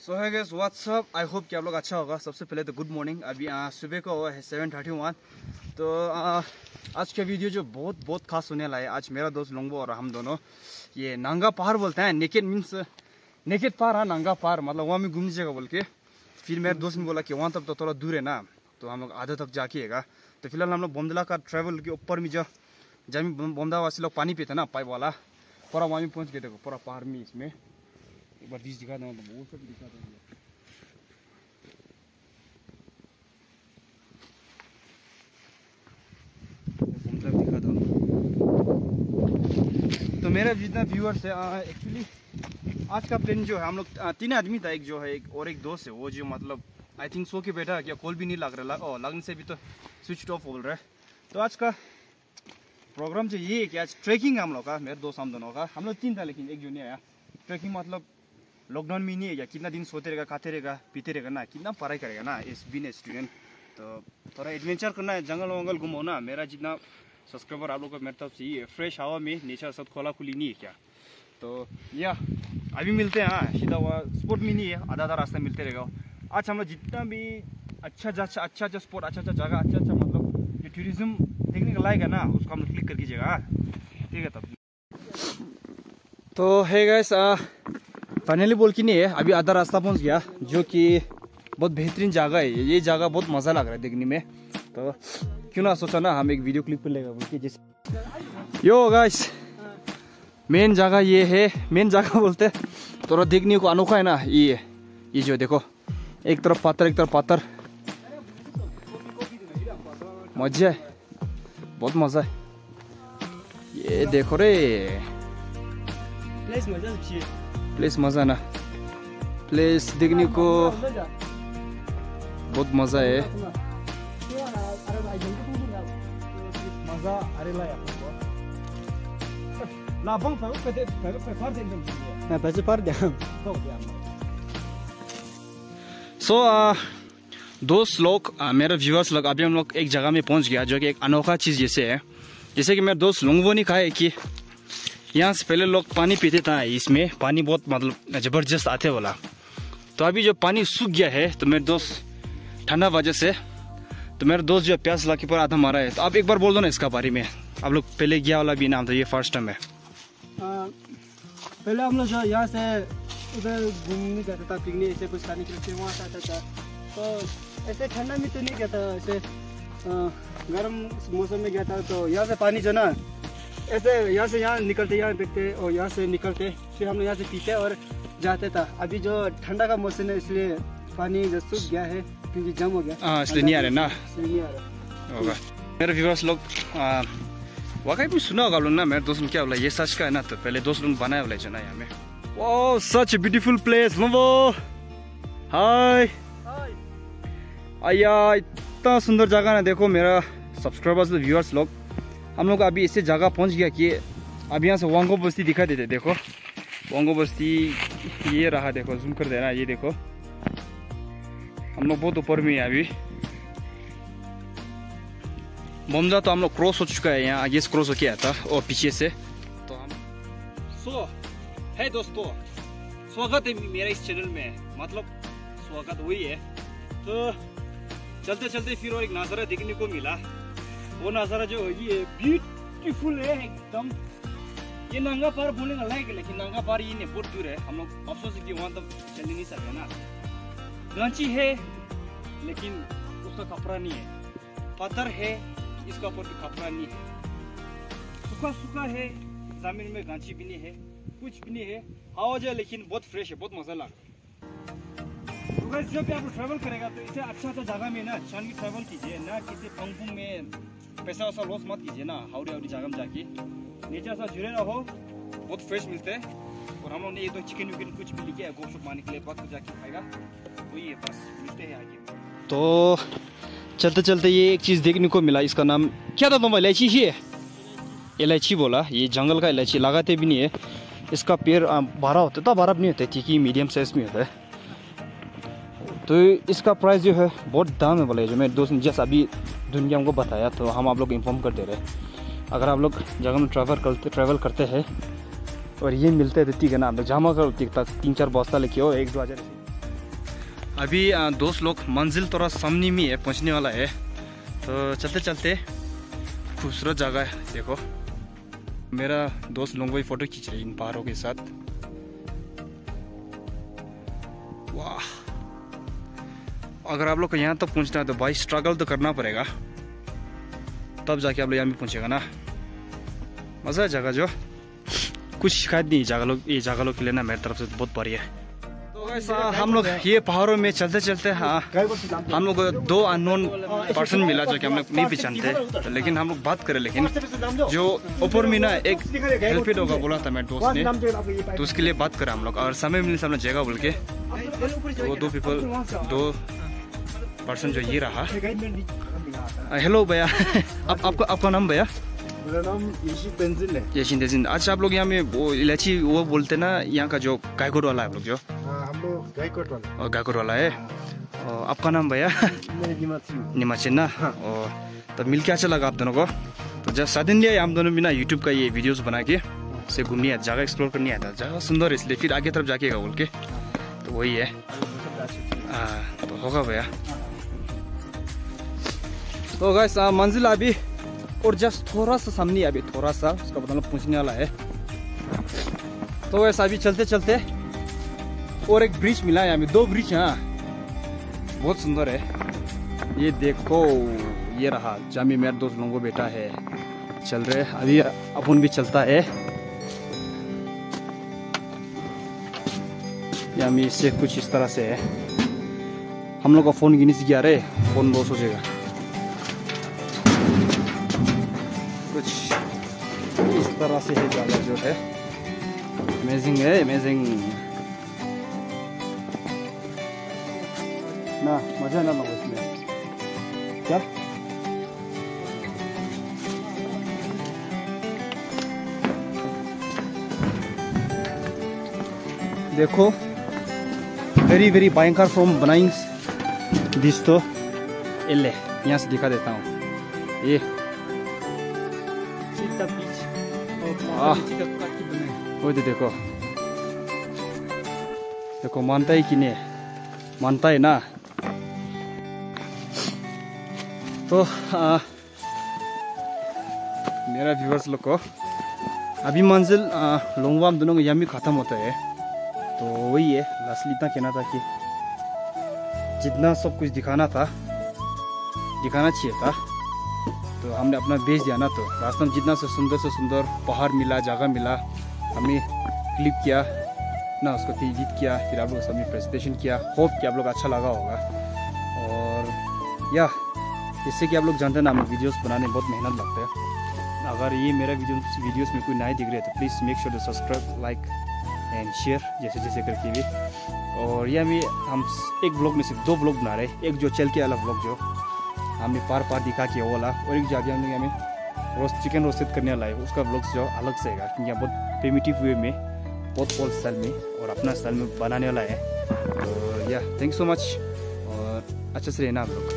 सो है gas WhatsApp I hope कि आप लोग अच्छा होगा। सबसे पहले तो गुड मॉर्निंग अभी सुबह का हुआ है सेवन थर्टी वन तो आ, आज का वीडियो जो बहुत बहुत खास होने वाला है। आज मेरा दोस्त लोंगबो और हम दोनों ये नांगा पहाड़ बोलते हैं। नेकेट मीन्स नेकेट पहाड़ है नांगा पहाड़ मतलब वहाँ में घूमने जगह बोल के। फिर मेरे दोस्त ने बोला कि वहाँ तक तो थोड़ा दूर है ना। तो हम लोग आधा तक जाके है तो फ़िलहाल हम लोग बोमदला का ट्रैवल के ऊपर में जो जब बोमदा वासी लोग पानी पीते ना पाइप वाला पूरा वहाँ में पहुँच गए। देखो पूरा पहाड़ में इसमें। एक बार बीच दिखा दूँ तो वो सब दिखा दूँगा तो मेरा जितना व्यूअर्स है एक्चुअली आज का प्लान जो है, हम लोग तीन आदमी था, एक जो है, एक और एक दोस्त है, वो जो मतलब आई थिंक सो के बैठा है, क्या कॉल भी नहीं लग रहा ओ, लगने से भी तो स्विच ऑफ़ बोल रहा है। तो आज का प्रोग्राम जो ये है कि आज ट्रैकिंग है हम लोग का, मेरे दोस्त हम दोनों का। हम लोग तीन था, लेकिन एक जो नहीं आया। ट्रैकिंग मतलब लॉकडाउन में ही नहीं है क्या कितना दिन सोते रहेगा खाते रहेगा पीते रहेगा ना कितना पढ़ाई करेगा ना इस बीन स्टूडेंट तो थोड़ा एडवेंचर करना है जंगल वंगल घूमो ना मेरा जितना सब्सक्राइबर आप लोग का मेरे तरफ़ से ये फ्रेश हवा में नेचर सब खोला खुली नहीं है क्या तो या अभी मिलते हैं हाँ सीधा हुआ स्पॉट में नहीं है आधा आधा रास्ता मिलते रहेगा आज हम लोग जितना भी अच्छा अच्छा अच्छा अच्छा स्पॉट अच्छा अच्छा जगह अच्छा अच्छा मतलब जो टूरिज़्म देखने का लायक है ना, उसको हम लोग क्लिक कर कीजिएगा? ठीक है तब। तो है गैस फाइनली बोल के नहीं है, अभी आधा रास्ता पहुँच गया, जो कि बहुत बेहतरीन जगह है। ये जगह बहुत मज़ा लग रहा है देखने में। तो क्यों ना सोचा ना, हम एक वीडियो क्लिप पर लेगा बोल के, जैसे यो गाइस मेन जगह ये है। मेन जगह बोलते थोड़ा देखने को अनोखा है ना, ये ये जो देखो, एक तरफ़ पत्थर एक तरफ़ पत्थर मज़ा है, बहुत मज़ा है। ये देखो रे। प्लेस मज़ा ना प्लेस देखने को बहुत मज़ा है मज़ा अरे ला ला बंग पे पे पे पे फार दे मैं पैसे फार दे तो सो दोस्त लोग uh, मेरे व्यूअर्स लोग अभी हम लोग एक जगह में पहुँच गया जो कि एक अनोखा चीज़ जैसे है। जैसे कि मेरे दोस्त लुंगवो नहीं है कि यहाँ से पहले लोग पानी पीते था इसमें। पानी बहुत मतलब ज़बरदस्त आते वाला। तो अभी जो पानी सूख गया है तो मेरे दोस्त ठंडा वजह से तो मेरा दोस्त जो प्यास ला के पूरा आधा मारा है। तो आप एक बार बोल दो ना इसका बारे में। आप लोग पहले गया वाला भी नाम था, ये फ़र्स्ट टाइम है। पहले हम लोग जो यहाँ से उधर घूमने जाता था पिकनिक ऐसे कुछ खाने के लिए वहाँ से आता था। तो ऐसे ठंडा में तो नहीं गया था, ऐसे गर्म मौसम में गया था तो यहाँ से पानी जो ना ऐसे यहाँ से यहाँ निकलते यहाँ देखते और यहाँ से निकलते फिर हम लोग यहाँ से पीते और जाते था। अभी जो ठंडा का मौसम है इसलिए पानी जो सूख गया है क्योंकि जम हो गया। हाँ इसलिए नहीं आ रहे ना। इसलिए नहीं आ रहा। होगा। मेरे व्यूवर्स लोग वाकई भी सुना होगा लोग ना मेरे दोस्त ने क्या बोला ये सच का है ना तो पहले दोस्त लोग बनाया बोला जो यहाँ में। ओ सच ब्यूटीफुल प्लेस लो हाय आया इतना सुंदर जगह ना देखो मेरा सब्सक्राइबर्स व्यूअर्स लोग। हम लोग अभी इससे जगह पहुँच गया कि अभी यहाँ से वांगो बस्ती दिखा देते, देखो। वांगो बस्ती, ये रहा, देखो जूम कर देना, ये देखो। हम लोग बहुत ऊपर में है अभी। बोमजा तो हम लोग क्रॉस हो चुका है, यहाँ आगे से क्रॉस होके आया था और पीछे से। तो हम सो, है दोस्तों, स्वागत है मेरा इस चैनल में। मतलब स्वागत वही है। तो चलते चलते फिर और एक नज़ारा देखने को मिला। वो नज़ारा जो ये ब्यूटीफुल है एकदम। ये नंगा पार बोलने का लायक है लेकिन नंगा पार ये बहुत दूर है। हम लोग अफसोस है कि वहाँ तक चल नहीं सकते ना। गांची है, लेकिन उसका कपड़ा नहीं है। पत्थर है, इसका ऊपर कपड़ा नहीं है। सूखा सूखा है, ज़मीन में गांची भी नहीं है, कुछ भी नहीं है। हवा जो लेकिन बहुत फ्रेश है, बहुत मज़ा लगा। तो जब भी आप ट्रैवल करेगा तो इसे अच्छा अच्छा जगह में ना की ट्रैवल कीजिए ना, किसी पंखुंग में पैसा वैसा लॉस मत कीजिए ना हाउडी हाउडी जगह में जाके नेचर से जुड़े रहो बहुत फ्रेश मिलते हैं और हम लोग ने ये तो चिकन विकन कुछ भी लिखे गोश्त मारने के लिए बहुत जाके खाएगा वही है बस मिलते हैं आगे तो चलते चलते ये एक चीज़ देखने को मिला इसका नाम क्या था तुम इलायची ही है इलायची बोला ये जंगल का इलायची लगाते भी नहीं है इसका पेड़ बारह होता है तो बारह भी नहीं होता है ठीक ही मीडियम साइज़ में होता है तो इसका प्राइस जो है बहुत दाम है बोला जो मेरे दोस्त जैसे अभी दुनिया हमको बताया तो हम आप लोग इन्फॉर्म कर दे रहे हैं। अगर आप लोग जगह में ट्रैवल करते ट्रैवल करते हैं, और ये मिलते तो ठीक है ना जमा करो तक तीन चार बस्ता लेके हो एक दो हज़ार अभी दोस्त लोग मंजिल थोड़ा सामने में है, पहुँचने वाला है। तो चलते चलते, खूबसूरत जगह है, देखो। मेरा दोस्त लोग वही फ़ोटो खींच रहे इन पहाड़ों के साथ। वाह। अगर आप लोग को यहाँ तक तो पहुँचना है तो भाई स्ट्रगल तो करना पड़ेगा। तब जाके आप लोग यहाँ भी पहुँचेगा ना। मज़ा है जगह जो। कुछ शिकायत नहीं जगह लोग ये जगह लोग के लिए ना मेरी तरफ़ से तो बहुत बढ़िया है। तो हम लोग ये पहाड़ों में चलते चलते हाँ हम लोग दो। अननोन पर्सन मिला जो कि हम लोग नहीं पहचानते। तो लेकिन हम लोग बात करें लेकिन जो ऊपर में ना एक हेल्पिट होगा बोला था मेरे दोस्त ने। तो उसके लिए बात करा हम लोग और समय मिलने से हमने जगह बोल के। तो वो दो पीपल दो पर्सन जो ये रहा। हेलो भैया। आप आपका आपका नाम भैया? मेरा नाम यशी पेंसिल है। अच्छा आप लोग यहाँ में वो इलायची वो बोलते ना यहाँ का जो गायकोट वाला है आप लोग जो। हाँ, हम लोग गायकोट वाले। और गायकोट वाला है। और आपका नाम भैया? निमाचिन ना? और तब मिल के अच्छा लगा आप दोनों को। तो जब सडनली हम दोनों भी ना यूट्यूब का ये वीडियोस बना के से घूमने जगह एक्सप्लोर करने आया था। जगह सुंदर इसलिए फिर आगे तरफ़ जाके बोल के। तो वही है। हाँ, तो होगा भैया। तो गैस मंजिल अभी और जस्ट थोड़ा सा सामने अभी थोड़ा सा उसका मतलब पहुँचने वाला है। तो वैसा अभी चलते चलते और एक ब्रिज मिला है में दो ब्रिज हाँ। बहुत सुंदर है। ये देखो, ये रहा, जामी मेरे दोस्त लोगों को बेटा है। चल रहे अभी अपन भी चलता है। यामी से कुछ इस तरह से है। हम लोग का फ़ोन गिनी से गया रहे फ़ोन बहुत सोचेगा तरह से है जगह जो है। अमेजिंग है अमेजिंग ना, मज़ा ना लगा इसमें। क्या देखो वेरी वेरी भयंकर फ्रॉम बनाइंग दिस तो एल यहाँ से दिखा देता हूँ। ये। देखो देखो मानता ही कि नहीं मानता है ना तो आ, मेरा व्यूवर्स लोग को अभी मंजिल लोंगवाम दोनों का यमी ख़त्म होता है तो वही है लास्टली इतना कहना था कि जितना सब कुछ दिखाना था दिखाना चाहिए था तो हमने अपना बेच दिया ना तो। में जितना से सुंदर से सुंदर पहाड़ मिला, जगह मिला हमने क्लिक किया, ना उसको फिर एडिट किया, फिर आप लोग सबने प्रेजेंटेशन किया। होप कि आप लोग अच्छा लगा होगा। और या जैसे कि आप लोग जानते हैं ना, हमें वीडियोस बनाने में बहुत मेहनत लगता है। अगर ये मेरा वीडियो वीडियोस में कोई नए दिख रहे तो please make sure to subscribe like and share जैसे जैसे करके भी। और यह भी हम एक ब्लॉग में सिर्फ़ दो ब्लॉग बना रहे एक जो चल के वाला ब्लॉग जो। हमने पार पार दिखा के वो और एक जाके हम लोग हमें रोस्ट चिकन रोस्टेड करने वाला है। उसका ब्लॉग जो अलग से है क्योंकि बहुत प्रिमिटिव वे में, बहुत बहुत स्टाइल में और अपना स्टाइल में बनाने वाला है। तो या थैंक यू सो मच और अच्छे से रहना आप लोग।